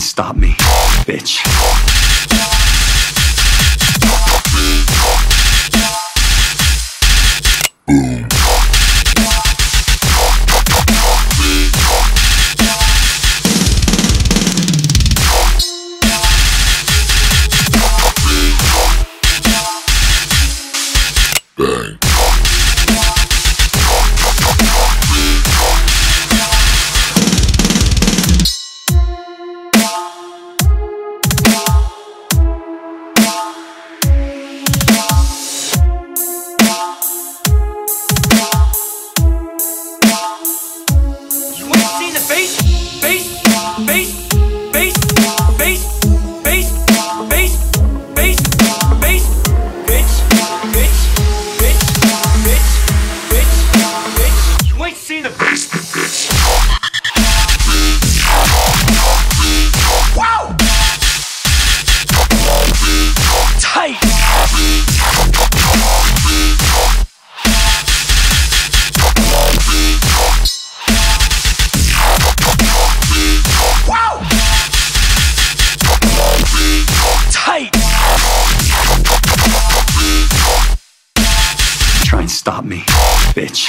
stop me, bitch. Try and stop me, bitch.